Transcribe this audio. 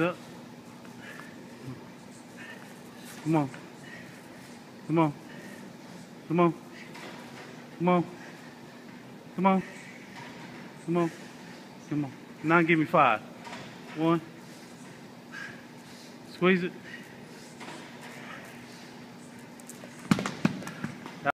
up. Come on. Come on. Come on. Come on. Come on. Come on. Come on. Now give me five. One. Squeeze it.